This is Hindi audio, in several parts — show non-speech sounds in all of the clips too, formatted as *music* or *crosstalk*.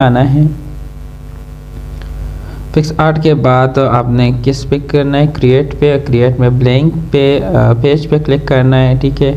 आना है। फिक्स आर्ट के बाद आपने किस पे करना है? क्रिएट पे क्रिएट में ब्लैंक पे पेज पे क्लिक करना है ठीक है?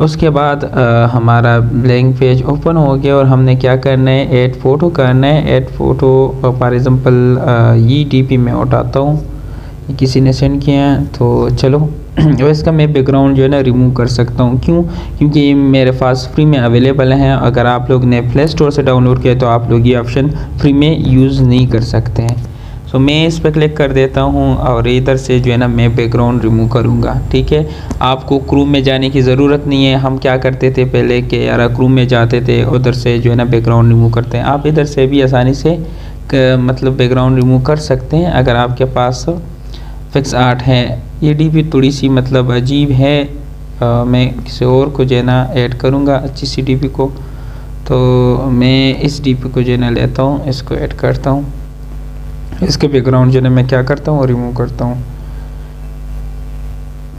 उसके बाद आ, हमारा ब्लैंक पेज ओपन हो गया और हमने क्या करना है? ऐड फ़ोटो करना है। ऐड फ़ोटो फॉर एग्ज़ाम्पल ये डीपी में उठाता हूँ। किसी ने सेंड किया है तो चलो। और इसका मैं बैकग्राउंड जो है ना रिमूव कर सकता हूँ। क्यों? क्योंकि ये मेरे पास फ्री में अवेलेबल है। अगर आप लोग ने प्ले स्टोर से डाउनलोड किया तो आप लोग ये ऑप्शन फ्री में यूज़ नहीं कर सकते हैं। सो so, मैं इस पर क्लिक कर देता हूँ और इधर से जो है ना मैं बैकग्राउंड रिमूव करूँगा। ठीक है? आपको क्रूम में जाने की ज़रूरत नहीं है। हम क्या करते थे पहले कि यार क्रूम में जाते थे उधर से जो है ना बैकग्राउंड रिमूव करते हैं। आप इधर से भी आसानी से मतलब बैकग्राउंड रिमूव कर सकते हैं। अगर आपके पास फिक्स आर्ट है ये डी भी थोड़ी सी मतलब अजीब है। आ, मैं किसी और को जो है ना ऐड करूँगा अच्छी सी डी को। तो मैं इस डीपी को जो है ना लेता हूँ इसको ऐड करता हूँ। इसके बैकग्राउंड जो है मैं क्या करता हूँ रिमूव करता हूँ।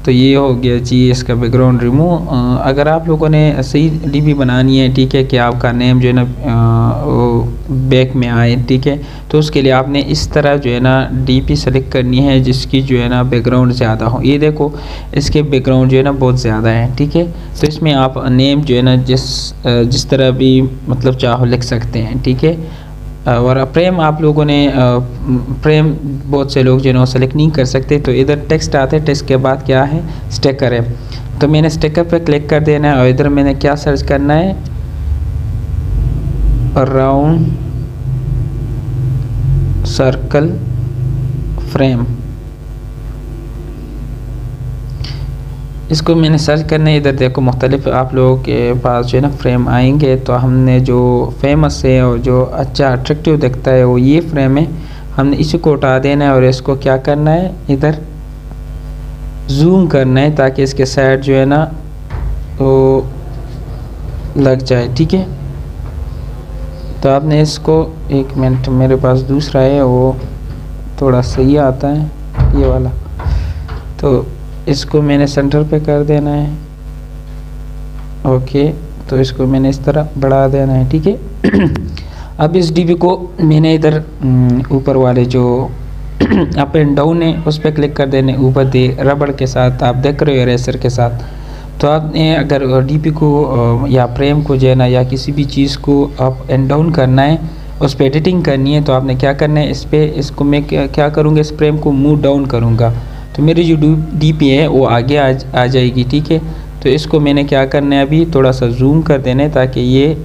तो ये हो गया जी इसका बैकग्राउंड रिमूव अगर आप लोगों ने सही डीपी बनानी है, ठीक है कि आपका नेम जो है ना बैक में आए, ठीक है? तो उसके लिए आपने इस तरह जो है ना डीपी सेलेक्ट करनी है, जिसकी जो है ना बैकग्राउंड ज़्यादा हो। ये देखो, इसके बैकग्राउंड जो है ना बहुत ज़्यादा है, ठीक है? तो इसमें आप नेम जो है ना जिस जिस तरह भी मतलब चाहो लिख सकते हैं, ठीक है? और प्रेम आप लोगों ने प्रेम बहुत से लोग जो है सेलेक्ट नहीं कर सकते तो इधर टेक्स्ट आते हैं टेक्स्ट के बाद क्या है? स्टेकर है। तो मैंने स्टेकर पर क्लिक कर देना है और इधर मैंने क्या सर्च करना है? राउंड सर्कल फ्रेम इसको मैंने सर्च करने इधर देखो, मुख्तलिफ़ आप लोगों के पास जो है ना फ्रेम आएँगे तो हमने जो फ़ेमस है और जो अच्छा अट्रैक्टिव दिखता है, वो ये फ्रेम है। हमने इसी को उठा देना है और इसको क्या करना है? इधर जूम करना है ताकि इसके साइड जो है ना, वो लग जाए, ठीक है? तो आपने इसको, एक मिनट मेरे पास दूसरा है, वो थोड़ा सही आता है, ये वाला। तो इसको मैंने सेंटर पे कर देना है। ओके तो इसको मैंने इस तरह बढ़ा देना है, ठीक है? *clears throat* अब इस डीबी को मैंने इधर ऊपर वाले जो अप एंड डाउन है, उस पर क्लिक कर देने, ऊपर दे, रबड़ के साथ, आप देख रहे हो रेसर के साथ। तो आपने अगर डीपी को या फ्रेम को जो है ना, या किसी भी चीज़ को अप एंड डाउन करना है, उस पर एडिटिंग करनी है तो आपने क्या करना है, इस पर इसको मैं क्या क्या करूँगा, इस फ्रेम को मूव डाउन करूँगा। तो मेरी जो डी पी है वो आगे आ, आ जाएगी ठीक है? तो इसको मैंने क्या करना है अभी? थोड़ा सा जूम कर देना है ताकि ये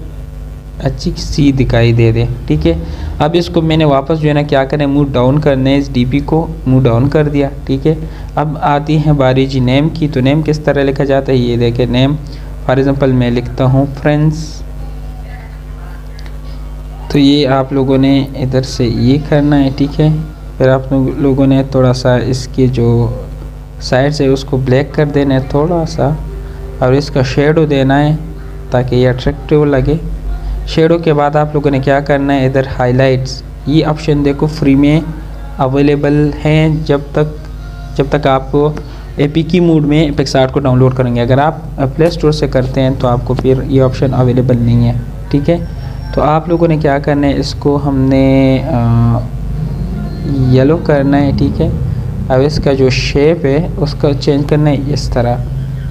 अच्छी सी दिखाई दे दे ठीक है? अब इसको मैंने वापस जो है ना क्या करें मूव डाउन करने है इस डीपी को मूव डाउन कर दिया ठीक है? अब आती है बारी जी नेम की तो नेम किस तरह लिखा जाता है? ये देखे नेम फॉर एग्ज़ाम्पल मैं लिखता हूँ फ्रेंड्स तो ये आप लोगों ने इधर से ये करना है ठीक है? फिर आप लोगों ने थोड़ा सा इसकी जो साइड से उसको ब्लैक कर देना है थोड़ा सा और इसका शेडो देना है ताकि ये अट्रैक्टिव लगे। शेडो के बाद आप लोगों ने क्या करना है इधर हाइलाइट्स ये ऑप्शन देखो फ्री में अवेलेबल हैं जब तक जब तक आप ए की मूड में पिक्सार्ट को डाउनलोड करेंगे। अगर आप प्ले स्टोर से करते हैं तो आपको फिर ये ऑप्शन अवेलेबल नहीं है ठीक है? तो आप लोगों ने क्या करना है इसको हमने आ, येलो करना है, ठीक है? अब इसका जो शेप है, उसका चेंज करना है इस तरह।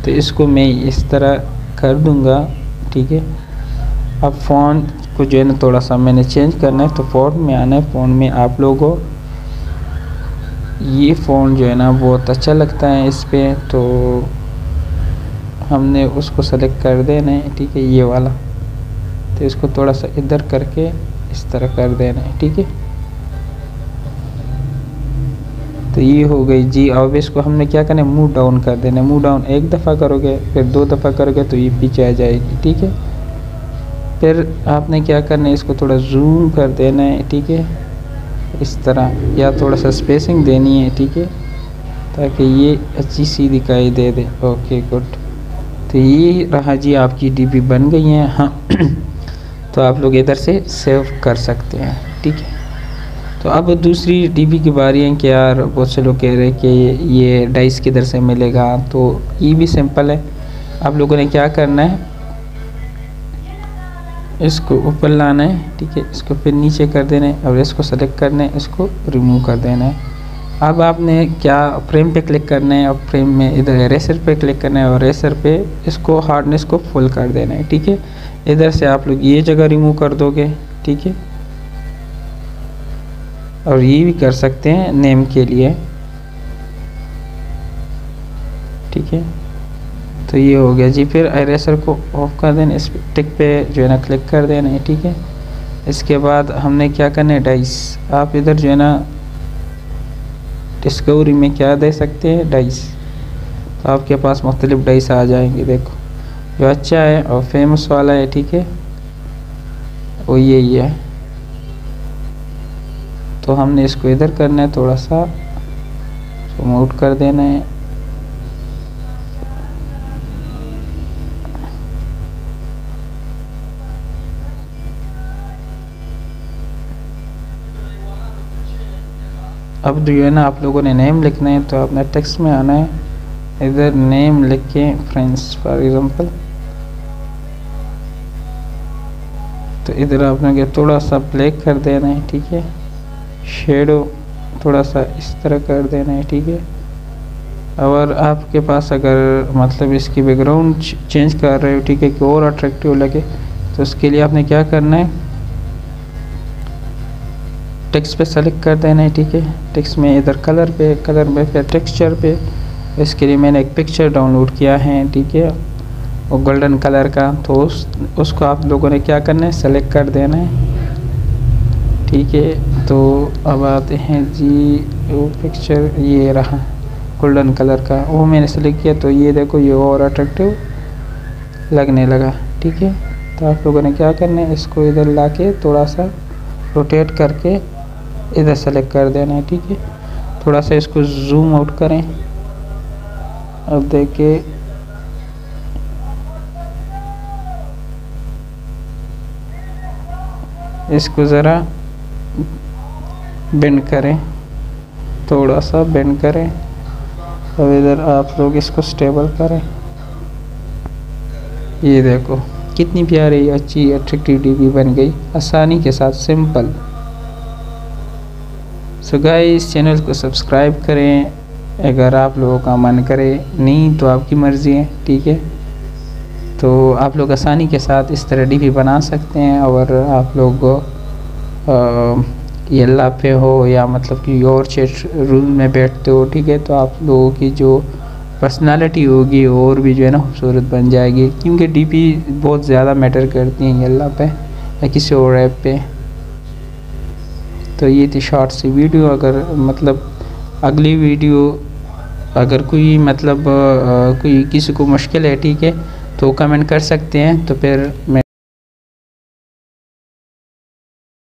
तो इसको मैं इस तरह कर दूँगा, ठीक है? अब फ़ोन को जो है ना, थोड़ा सा मैंने चेंज करना है तो फ़ोन में आना है फ़ोन में आप लोगों ये फ़ोन जो है ना, बहुत अच्छा लगता है इस पर तो हमने उसको सेलेक्ट कर देना है, ठीक है? ये वाला। तो इसको थोड़ा सा इधर करके इस तरह कर देना है, ठीक है? तो ये हो गई जी। अब इसको हमने क्या करना है? मूव डाउन कर देना है। मूव डाउन एक दफ़ा करोगे, फिर दो दफ़ा करोगे तो ये पीछे आ जाएगी, ठीक है? फिर आपने क्या करना है? इसको थोड़ा जूम कर देना है, ठीक है? इस तरह, या थोड़ा सा स्पेसिंग देनी है, ठीक है? ताकि ये अच्छी सी दिखाई दे दे। ओके गुड तो ये रहा जी, आपकी डीपी बन गई है। हाँ। *clears throat* तो आप लोग इधर से सेव कर सकते हैं, ठीक है? तो अब दूसरी डीबी की बारी है कि यार बहुत से लोग कह रहे हैं कि ये डाइस किधर से मिलेगा? तो ये भी सिंपल है। आप लोगों ने क्या करना है? इसको ऊपर लाना है, ठीक है? इसको फिर नीचे कर देना है और इसको सेलेक्ट करना है, इसको रिमूव कर देना है। अब आपने क्या फ्रेम पे क्लिक करना है? और फ्रेम में इधर रेसर पे क्लिक करना है और रेसर पे इसको हार्डनेस को फुल कर देना है, ठीक है? इधर से आप लोग ये जगह रिमूव कर दोगे, ठीक है? और ये भी कर सकते हैं नेम के लिए। ठीक है? तो ये हो गया जी। फिर एरेसर को ऑफ़ कर देना इस टिक पे जो है ना क्लिक कर देना है ठीक है? इसके बाद हमने क्या करना है? डाइस आप इधर जो है ना डिस्कवरी में क्या दे सकते हैं? डाइस तो आपके पास मुख्तलिफ़ डाइस आ जाएँगे, देखो। जो अच्छा है और फ़ेमस वाला है, ठीक है? वो यही है। तो हमने इसको इधर करना है, थोड़ा सा प्रमोट कर देना है। अब जो है ना, आप लोगों ने नेम लिखना है तो आपने टेक्स्ट में आना है। इधर नेम लिख के फ्रेंड्स फॉर एग्जांपल तो इधर आपने थोड़ा सा ब्लैक कर देना है, ठीक है? शेडो थोड़ा सा इस तरह कर देना है, ठीक है? और आपके पास अगर मतलब इसकी बैकग्राउंड चेंज कर रहे हो, ठीक है, कि और अट्रैक्टिव लगे तो उसके लिए आपने क्या करना है? टेक्स्ट पे सेलेक्ट कर देना है, ठीक है? टेक्स्ट में इधर कलर पे कलर में फिर टेक्सचर पे। इसके लिए मैंने एक पिक्चर डाउनलोड किया है, ठीक है? वो गोल्डन कलर का तो उस, उसको आप लोगों ने क्या करना है? सेलेक्ट कर देना है, ठीक है? तो अब आते हैं जी, वो पिक्चर ये रहा गोल्डन कलर का। वो मैंने सेलेक्ट किया तो ये देखो, ये और अट्रैक्टिव लगने लगा, ठीक है? तो आप लोगों ने क्या करना है, इसको इधर ला के थोड़ा सा रोटेट करके इधर सेलेक्ट कर देना है, ठीक है? थोड़ा सा इसको जूम आउट करें। अब देखिए, इसको ज़रा बेंड करें थोड़ा सा बेंड करें, अब इधर आप लोग इसको स्टेबल करें। ये देखो, कितनी प्यारी, अच्छी अट्रैक्टिव डीबी बन गई, आसानी के साथ सिंपल सो गाइस चैनल को सब्सक्राइब करें, अगर आप लोगों का मन करे, नहीं तो आपकी मर्ज़ी है, ठीक है? तो आप लोग आसानी के साथ इस तरह डी बना सकते हैं, और आप लोग येल्ला पे हो या मतलब कि और रूम में बैठते हो, ठीक है? तो आप लोगों की जो पर्सनालिटी होगी, और भी जो है ना खूबसूरत बन जाएगी। क्योंकि डीपी बहुत ज़्यादा मैटर करती हैं येल्ला पे, या किसी और ऐप पे। तो ये थी शॉर्ट सी वीडियो अगर मतलब अगली वीडियो अगर कोई मतलब कोई किसी को मुश्किल है, ठीक है? तो कमेंट कर सकते हैं। तो फिर मैं